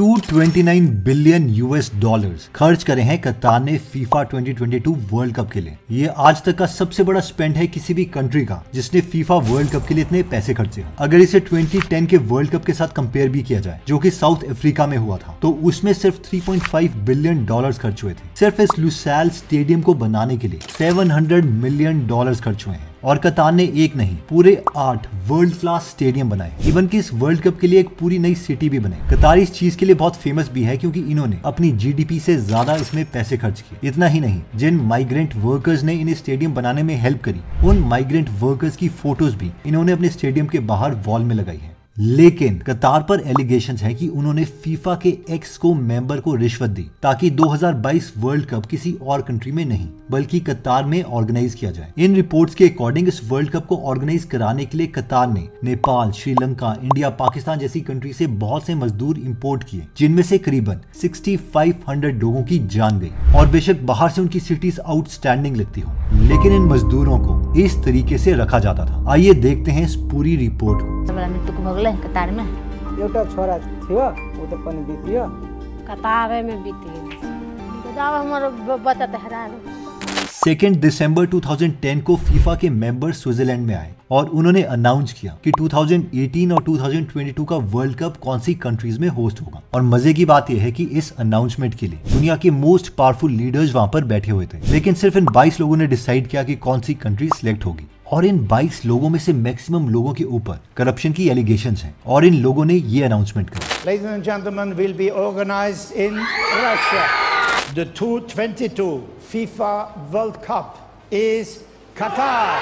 229 billion US dollars खर्च करे हैं कतार ने फीफा 2022 वर्ल्ड कप के लिए। ये आज तक का सबसे बड़ा स्पेंड है किसी भी कंट्री का, जिसने फीफा वर्ल्ड कप के लिए इतने पैसे खर्चे अगर इसे 2010 के वर्ल्ड कप के साथ कंपेयर भी किया जाए, जो कि साउथ अफ्रीका में हुआ था तो उसमें सिर्फ़ 3.5 बिलियन डॉलर्स खर्च हुए थे। सिर्फ़ इस लुसैल स्टेडियम को बनाने के लिए 700 मिलियन डॉलर्स खर्च हुए हैं। और कतार ने एक नहीं, पूरे आठ वर्ल्ड क्लास स्टेडियम बनाए। इवन की इस वर्ल्ड कप के लिए एक पूरी नई सिटी भी बनाई। कतार इस चीज़ के लिए बहुत फ़ेमस भी है क्योंकि इन्होंने अपनी जीडीपी से ज़्यादा इसमें पैसे खर्च किए। इतना ही नहीं, जिन माइग्रेंट वर्कर्स ने इन्हें स्टेडियम बनाने में हेल्प करी, उन माइग्रेंट वर्कर्स की फ़ोटोज़ भी इन्होंने अपने स्टेडियम के बाहर वॉल में लगाई है। लेकिन कतार पर एलिगेशन है कि उन्होंने फीफा के एक्स को मेंबर को रिश्वत दी, ताकि 2022 वर्ल्ड कप किसी और कंट्री में नहीं, बल्कि कतार में ऑर्गेनाइज किया जाए। इन रिपोर्ट्स के अकॉर्डिंग इस वर्ल्ड कप को ऑर्गेनाइज कराने के लिए कतार ने नेपाल, श्रीलंका, इंडिया, पाकिस्तान जैसी कंट्री से बहुत से मजदूर इम्पोर्ट किए, जिनमें से करीबन 6500 लोगों की जान गई। और बेशक बाहर से उनकी सिटीज़ आउटस्टैंडिंग लगती हो, लेकिन इन मजदूरों को इस तरीके से रखा जाता था। आइए देखते हैं इस पूरी रिपोर्ट को। एउटा छोरा थियो ऊ त पनि बित्यो। कतारे में बीती बच्चा तो। सेकेंड दिसंबर 2010 को फीफा के मेंबर स्विट्जरलैंड में आए और उन्होंने अनाउंस किया कि 2018 और 2022 का वर्ल्ड कप कौन सी कंट्रीज़ में होस्ट होगा? और मज़े की बात यह है कि इस अनाउंसमेंट के लिए दुनिया के मोस्ट पावरफुल लीडर्स वहाँ पर बैठे हुए थे। लेकिन सिर्फ़ इन 22 लोगों ने डिसाइड किया कि कौन सी कंट्री सिलेक्ट होगी। और इन 22 लोगों में से मैक्सिमम लोगों के ऊपर करप्शन की एलिगेशन हैं और इन लोगों ने ये अनाउंसमेंट करी। The 2022 FIFA World Cup is Qatar.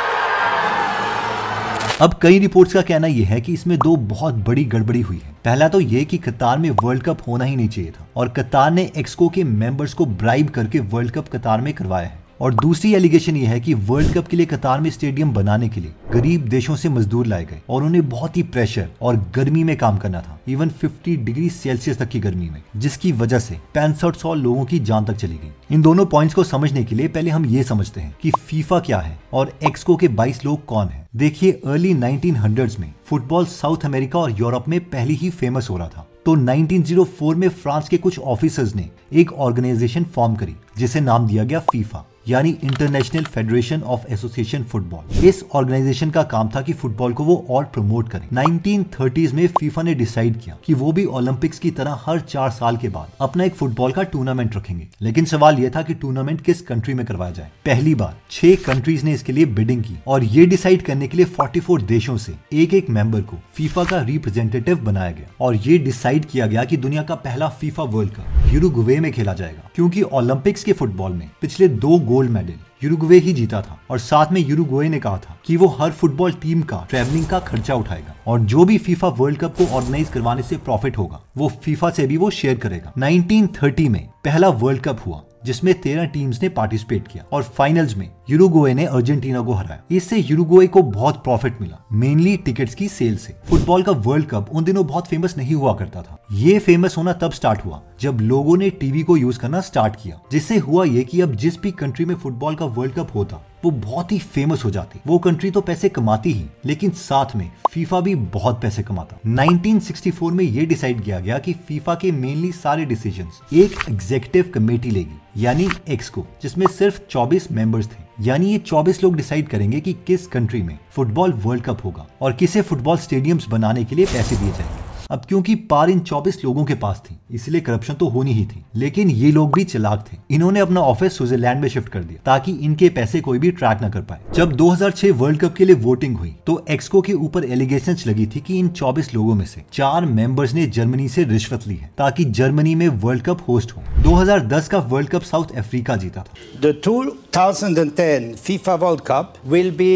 अब कई रिपोर्ट्स का कहना यह है कि इसमें दो बहुत बड़ी गड़बड़ी हुई है पहला तो ये कि कतार में वर्ल्ड कप होना ही नहीं चाहिए था और कतार ने एक्सको के मेंबर्स को ब्राइब करके वर्ल्ड कप कतार में करवाया है और दूसरी एलिगेशन ये है कि वर्ल्ड कप के लिए कतार में स्टेडियम बनाने के लिए गरीब देशों से मजदूर लाए गए और उन्हें बहुत ही प्रेशर और गर्मी में काम करना था। इवन 50 डिग्री सेल्सियस तक की गर्मी में, जिसकी वजह से पैंसठ सौ लोगों की जान तक चली गई। इन दोनों पॉइंट्स को समझने के लिए पहले हम ये समझते हैं कि फीफा क्या है और एक्सको के 22 लोग कौन है। देखिए अर्ली 1900s में फुटबॉल साउथ अमेरिका और यूरोप में पहले ही फ़ेमस हो रहा था। तो 1904 में फ्रांस के कुछ ऑफिसर्स ने एक ऑर्गेनाइजेशन फॉर्म करी, जिसे नाम दिया गया फीफा यानी International Federation of Association Football इस ऑर्गेनाइजेशन का काम था कि फुटबॉल को वो और प्रमोट करें। 1930s में फीफा ने डिसाइड किया कि वो भी ओलंपिक्स की तरह हर चार साल के बाद अपना एक फुटबॉल का टूर्नामेंट रखेंगे। लेकिन सवाल यह था कि टूर्नामेंट किस कंट्री में करवाया जाए। पहली बार छह कंट्रीज़ ने इसके लिए बिडिंग की और ये डिसाइड करने के लिए 44 देशों से एक एक मेंबर को फीफा का रिप्रेजेंटेटिव बनाया गया। और ये डिसाइड किया गया कि दुनिया का पहला फीफा वर्ल्ड कप यूरुग्वे में खेला जाएगा। क्योंकि ओलंपिक्स के फुटबॉल में पिछले दो गोल्ड मेडल यूरुग्वे ही जीता था और साथ में यूरुग्वे ने कहा था कि वो हर फुटबॉल टीम का ट्रैवलिंग का खर्चा उठाएगा और जो भी फीफा वर्ल्ड कप को ऑर्गेनाइज करवाने से प्रॉफिट होगा, वो फीफा से भी वो शेयर करेगा। 1930 में पहला वर्ल्ड कप हुआ, जिसमें तेरह टीम्स ने पार्टिसिपेट किया और फाइनल्स में यूरुग्वे ने अर्जेंटीना को हराया। इससे यूरुग्वे को बहुत प्रॉफिट मिला मेनली टिकट्स की सेल से। फुटबॉल का वर्ल्ड कप उन दिनों बहुत फ़ेमस नहीं हुआ करता था। ये फ़ेमस होना तब स्टार्ट हुआ, जब लोगों ने टीवी को यूज़ करना स्टार्ट किया। जिससे हुआ ये कि अब जिस भी कंट्री में फुटबॉल का वर्ल्ड कप होता, वो बहुत ही फ़ेमस हो जाती। वो कंट्री तो पैसे कमाती ही, लेकिन साथ में फीफा भी बहुत पैसे कमाता। 1964 में ये डिसाइड किया गया कि फीफा के मेनली सारे डिसीजंस एक एग्जीक्यूटिव कमेटी लेगी, यानी एक्स को जिसमें सिर्फ़ 24 मेंबर्स थे। यानी ये 24 लोग डिसाइड करेंगे कि किस कंट्री में फुटबॉल वर्ल्ड कप होगा और किसे फुटबॉल स्टेडियम्स बनाने के लिए पैसे दिए जाएँगे। अब क्योंकि पार इन 24 लोगों के पास थी, इसलिए करप्शन तो होनी ही थी। लेकिन ये लोग भी चलाक थे। इन्होंने अपना ऑफ़िस स्विट्जरलैंड में शिफ्ट कर दिया, ताकि इनके पैसे कोई भी ट्रैक न कर पाए। जब 2006 वर्ल्ड कप के लिए वोटिंग हुई तो एक्सको के ऊपर एलिगेशन लगी थी की इन 24 लोगों में से चार मेंबर्स ने जर्मनी से रिश्वत ली है, ताकि जर्मनी में वर्ल्ड कप होस्ट हो। 2010 का वर्ल्ड कप साउथ अफ्रीका जीता था। The 2010 FIFA World Cup will be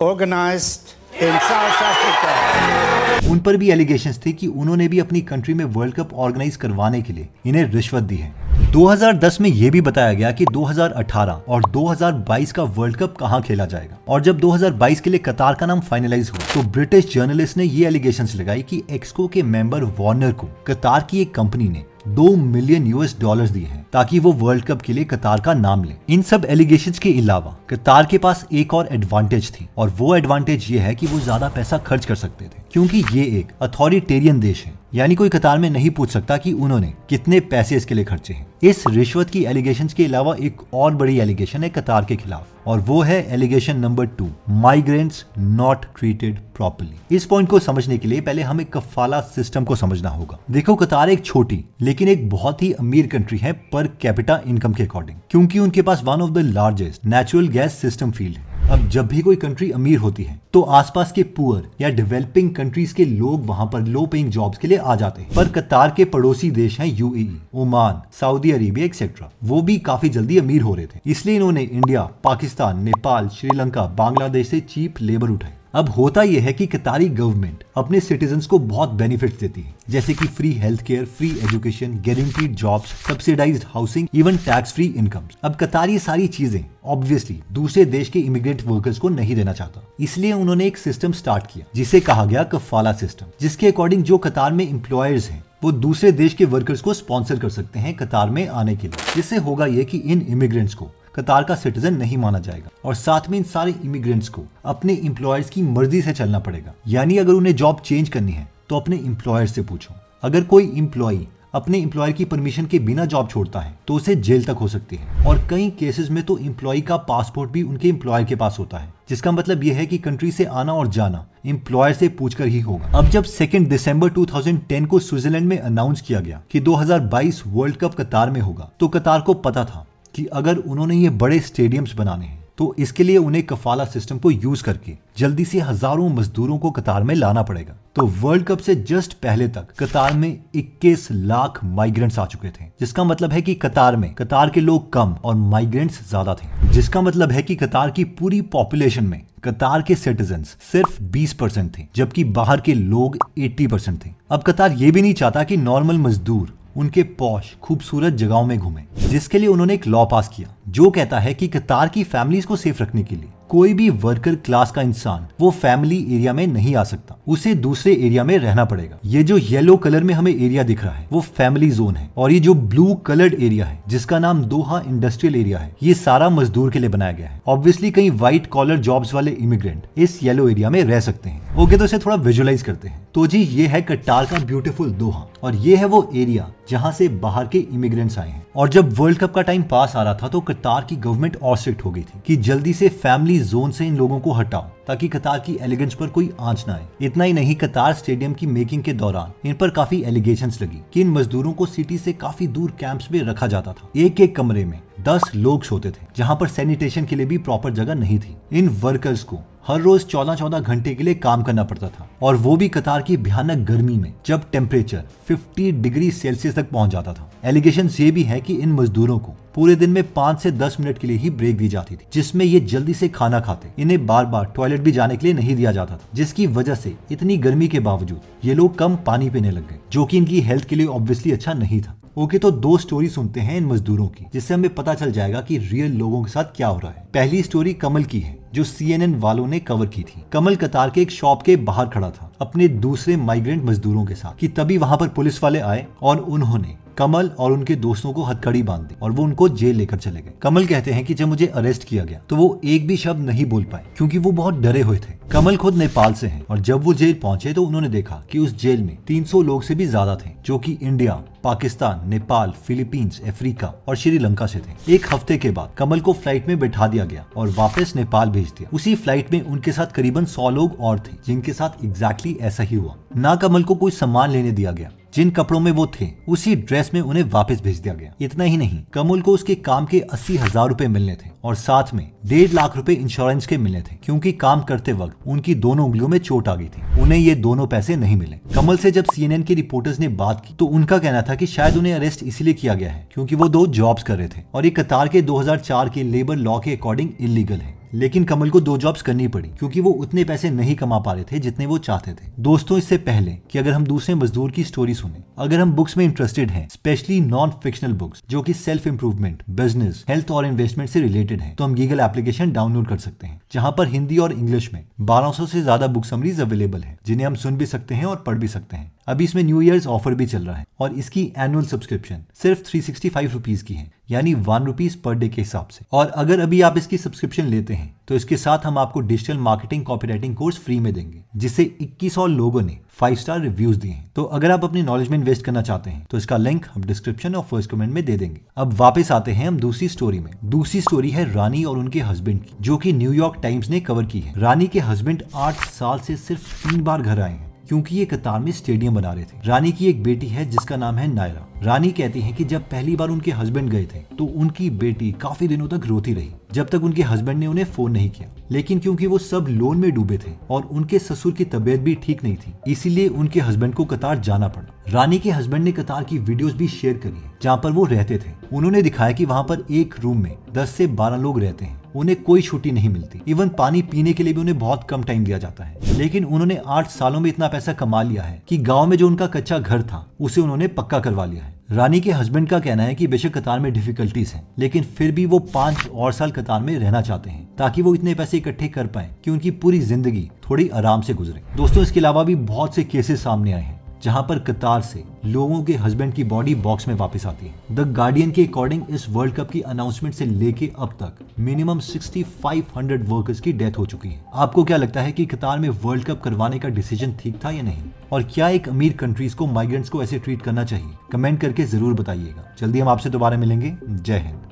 organized in South Africa. उन पर भी एलिगेशन थे कि उन्होंने भी अपनी कंट्री में वर्ल्ड कप ऑर्गेनाइज करवाने के लिए इन्हें रिश्वत दी है। 2010 में यह भी बताया गया कि 2018 और 2022 का वर्ल्ड कप कहाँ खेला जाएगा। और जब 2022 के लिए कतार का नाम फाइनलाइज हुआ तो ब्रिटिश जर्नलिस्ट ने ये एलिगेशन लगाई कि एक्सको के मेंबर वार्नर को कतार की एक कंपनी ने दो मिलियन यूएस डॉलर्स दिए हैं ताकि वो वर्ल्ड कप के लिए कतार का नाम ले। इन सब एलिगेशन के अलावा, कतार के पास एक और एडवांटेज थी, और वो एडवांटेज ये है कि वो ज़्यादा पैसा खर्च कर सकते थे, क्योंकि ये एक अथॉरिटेरियन देश है। यानी कोई कतार में नहीं पूछ सकता कि उन्होंने कितने पैसे इसके लिए खर्चे हैं। इस रिश्वत की एलिगेशन के अलावा एक और बड़ी एलिगेशन है कतार के खिलाफ, और वो है allegation number two migrants not treated properly इस पॉइंट को समझने के लिए पहले हमें कफाला सिस्टम को समझना होगा। देखो, कतार एक छोटी, लेकिन एक बहुत ही अमीर कंट्री है पर कैपिटा इनकम के अकॉर्डिंग क्योंकि उनके पास one of the largest natural gas system field है। अब जब भी कोई कंट्री अमीर होती है तो आसपास के पुअर या डेवलपिंग कंट्रीज़ के लोग वहाँ पर लो पेइंग जॉब्स के लिए आ जाते हैं। पर कतार के पड़ोसी देश हैं UAE Oman Saudi Arabia etcetera वो भी काफ़ी जल्दी अमीर हो रहे थे। इसलिए इन्होंने इंडिया पाकिस्तान नेपाल श्रीलंका बांग्लादेश से चीप लेबर उठाई अब होता यह है कि कतारी गवर्नमेंट अपने सिटीजन को बहुत बेनिफिट देती है। जैसे कि free health care free education guaranteed jobs subsidised housing even tax free income अब कतार ये सारी चीज़ें ऑब्वियसली दूसरे देश के इमिग्रेंट वर्कर्स को नहीं देना चाहता। इसलिए उन्होंने एक सिस्टम स्टार्ट किया, जिसे कहा गया कफाला सिस्टम जिसके अकॉर्डिंग जो कतार में एम्प्लॉयर्स हैं, वो दूसरे देश के वर्कर्स को स्पॉन्सर कर सकते हैं कतार में आने के लिए। जिससे होगा ये कि इन इमिग्रेंट्स को कतार का सिटीजन नहीं माना जाएगा। और साथ में इन सारे इमिग्रेंट्स को अपने इम्प्लॉयर्स की मर्ज़ी से चलना पड़ेगा। यानी अगर उन्हें जॉब चेंज करनी है तो अपने इम्प्लॉयर से पूछो। अगर कोई इम्प्लॉय अपने इम्प्लॉयर की परमिशन के बिना जॉब छोड़ता है तो उसे जेल तक हो सकती है। और कई केसेस में तो इम्प्लॉय का पासपोर्ट भी उनके इम्प्लॉयर के पास होता है, जिसका मतलब यह है कि कंट्री से आना और जाना इम्प्लॉयर से पूछकर ही होगा। अब जब सेकेंड दिसंबर 2010 को स्विट्जरलैंड में अनाउंस किया गया कि 2022 वर्ल्ड कप कतार में होगा तो कतार को पता था कि अगर उन्होंने ये बड़े स्टेडियम्स बनाने हैं तो इसके लिए उन्हें कफाला सिस्टम को यूज़ करके जल्दी से हज़ारों मजदूरों को कतार में लाना पड़ेगा। तो वर्ल्ड कप से जस्ट पहले तक कतार में 21 लाख माइग्रेंट्स आ चुके थे, जिसका मतलब है कि कतार में, कतार के लोग कम और माइग्रेंट्स ज़्यादा थे। जिसका मतलब है कि कतार की पूरी पॉपुलेशन में कतार के सिटीजन सिर्फ़ 20 परसेंट थे, जबकि बाहर के लोग 80 परसेंट थे। अब कतार ये भी नहीं चाहता कि नॉर्मल मजदूर उनके पौश खूबसूरत जगहों में घूमे, जिसके लिए उन्होंने एक लॉ पास किया, जो कहता है कि कतार की फैमिलीज़ को सेफ़ रखने के लिए। कोई भी वर्कर क्लास का इंसान वो फैमिली एरिया में नहीं आ सकता। उसे दूसरे एरिया में रहना पड़ेगा। ये जो येलो कलर में हमें एरिया दिख रहा है, वो फैमिली जोन है। और ये जो ब्लू कलर्ड एरिया है, जिसका नाम दोहा इंडस्ट्रियल एरिया है, ये सारा मजदूर के लिए बनाया गया है। ऑब्वियसली कई व्हाइट कॉलर जॉब्स वाले इमिग्रेंट इस येलो एरिया में रह सकते हैं। ओके तो इसे थोड़ा विजुअलाइज करते हैं। तो जी, ये है कट्टार का ब्यूटीफुल दोहा और ये है वो एरिया जहाँ से बाहर के इमिग्रेंट्स आए हैं। और जब वर्ल्ड कप का टाइम पास आ रहा था तो कतार की गवर्नमेंट और स्ट्रिक्ट हो गई थी कि जल्दी से फैमिली जोन से इन लोगों को हटाओ ताकि कतार की एलिगेंस पर कोई आँच ना आए। इतना ही नहीं, कतार स्टेडियम की मेकिंग के दौरान इन पर काफ़ी एलिगेशन लगी, कि इन मजदूरों को सिटी से काफ़ी दूर कैंप्स में रखा जाता था। एक एक कमरे में दस लोग सोते थे, जहाँ पर सैनिटेशन के लिए भी प्रॉपर जगह नहीं थी। इन वर्कर्स को हर रोज चौदह चौदह घंटे के लिए काम करना पड़ता था। और वो भी कतार की भयानक गर्मी में, जब टेम्परेचर 50 डिग्री सेल्सियस तक पहुँच जाता था। एलिगेशन ये भी है कि इन मजदूरों को पूरे दिन में पाँच से दस मिनट के लिए ही ब्रेक दी जाती थी, जिसमें ये जल्दी से खाना खाते। इन्हें बार बार टॉयलेट भी जाने के लिए नहीं दिया जाता था, जिसकी वजह से इतनी गर्मी के बावजूद ये लोग कम पानी पीने लग गए, जो कि इनकी हेल्थ के लिए ऑब्वियसली अच्छा नहीं था। ओके तो दो स्टोरी सुनते हैं इन मजदूरों की, जिससे हमें पता चल जाएगा कि रियल लोगों के साथ क्या हो रहा है। पहली स्टोरी कमल की है, जो सीएनएन वालों ने कवर की थी। कमल कतार के एक शॉप के बाहर खड़ा था, अपने दूसरे माइग्रेंट मजदूरों के साथ, कि तभी वहाँ पर पुलिस वाले आए और उन्होंने कमल और उनके दोस्तों को हथकड़ी बाँध दी और वो उनको जेल लेकर चले गए। कमल कहते हैं कि जब मुझे अरेस्ट किया गया तो वो एक भी शब्द नहीं बोल पाए, क्योंकि वो बहुत डरे हुए थे। कमल खुद नेपाल से हैं और जब वो जेल पहुँचे तो उन्होंने देखा कि उस जेल में 300 लोग से भी ज़्यादा थे, जो कि India, Pakistan, Nepal, Philippines, Africa और श्रीलंका से थे। एक हफ़्ते के बाद कमल को फ़्लाइट में बैठा दिया गया और वापस नेपाल भेज दिया। उसी फ़्लाइट में उनके साथ करीबन सौ लोग और थे, जिनके साथ एग्जैक्टली exactly ऐसा ही हुआ। ना कमल को कोई सम्मान लेने दिया गया जिन कपड़ों में वो थे, उसी ड्रेस में उन्हें वापस भेज दिया गया। इतना ही नहीं, कमल को उसके काम के अस्सी हज़ार रूपए मिलने थे और साथ में डेढ़ लाख रुपए इंश्योरेंस के मिलने थे, क्योंकि काम करते वक्त उनकी दोनों उंगलियों में चोट आ गई थी। उन्हें ये दोनों पैसे नहीं मिले। कमल से जब सीएनएन के रिपोर्टर्स ने बात की तो उनका कहना था कि शायद उन्हें अरेस्ट इसलिए किया गया है, क्योंकि वो दो जॉब्स कर रहे थे और ये कतार के 2004 के लेबर लॉ के अकॉर्डिंग इलीगल है। लेकिन कमल को दो जॉब्स करनी पड़ी, क्योंकि वो उतने पैसे नहीं कमा पा रहे थे जितने वो चाहते थे। दोस्तों, इससे पहले कि अगर हम दूसरे मजदूर की स्टोरी सुने, अगर हम बुक्स में इंटरेस्टेड हैं स्पेशली नॉन फिक्शनल बुक्स जो कि सेल्फ इंप्रूवमेंट बिज़नेस हेल्थ और इन्वेस्टमेंट से रिलेटेड है तो हम गीगल एप्लीकेशन डाउनलोड कर सकते हैं, जहाँ पर हिंदी और इंग्लिश में 1200 से ज़्यादा बुक समरीज अवेलेबल है, जिन्हें हम सुन भी सकते हैं और पढ़ भी सकते हैं। अभी इसमें न्यू ईयर्स ऑफ़र भी चल रहा है और इसकी एनुअल सब्सक्रिप्शन सिर्फ़ थ्री सिक्सटी फाइव रुपीज़ की है, यानी वन रुपीज़ पर डे के हिसाब से। और अगर अभी आप इसकी सब्सक्रिप्शन लेते हैं तो इसके साथ हम आपको digital marketing copywriting course free में देंगे जिसे 21 और लोगों ने फाइव स्टार रिव्यूज़ दिए हैं। तो अगर आप अपनी नॉलेज में इन्वेस्ट करना चाहते हैं तो इसका लिंक हम डिस्क्रिप्शन और फ़र्स्ट कमेंट में दे देंगे। अब वापस आते हैं हम दूसरी स्टोरी में। दूसरी स्टोरी है रानी और उनके हस्बैंड की, जो कि न्यूयॉर्क टाइम्स ने कवर की है। रानी के हस्बैंड आठ साल से सिर्फ़ तीन बार घर आए हैं। क्योंकि ये कतार में स्टेडियम बना रहे थे। रानी की एक बेटी है जिसका नाम है नायरा। रानी कहती है कि जब पहली बार उनके हस्बैंड गए थे तो उनकी बेटी काफ़ी दिनों तक रोती रही, जब तक उनके हस्बैंड ने उन्हें फ़ोन नहीं किया। लेकिन क्योंकि वो सब लोन में डूबे थे और उनके ससुर की तबीयत भी ठीक नहीं थी, इसीलिए उनके हस्बैंड को कतार जाना पड़ा। रानी के हस्बैंड ने कतार की वीडियोस भी शेयर करी है, जहाँ पर वो रहते थे। उन्होंने दिखाया कि वहाँ पर एक रूम में 10 से 12 लोग रहते हैं, उन्हें कोई छुट्टी नहीं मिलती। इवन पानी पीने के लिए भी उन्हें बहुत कम टाइम दिया जाता है। लेकिन उन्होंने आठ सालों में इतना पैसा कमा लिया है कि गाँव में जो उनका कच्चा घर था, उसे उन्होंने पक्का करवा लिया है रानी के हस्बैंड का कहना है कि बेशक कतार में डिफिकल्टीज हैं, लेकिन फिर भी वो पाँच और साल कतार में रहना चाहते हैं, ताकि वो इतने पैसे इकट्ठे कर पाए कि उनकी पूरी ज़िंदगी थोड़ी आराम से गुजरे। दोस्तों, इसके अलावा भी बहुत से केसेस सामने आए हैं। जहाँ पर कतार से लोगों के हस्बैंड की बॉडी बॉक्स में वापस आती है। द गार्डियन के अकॉर्डिंग इस वर्ल्ड कप की अनाउंसमेंट से लेके अब तक मिनिमम 6500 वर्कर्स की डेथ हो चुकी है। आपको क्या लगता है कि कतार में वर्ल्ड कप करवाने का डिसीज़न ठीक था या नहीं? और क्या एक अमीर कंट्रीज़ को माइग्रेंट्स को ऐसे ट्रीट करना चाहिए? कमेंट करके ज़रूर बताइएगा। जल्दी हम आपसे दोबारा मिलेंगे। जय हिंद।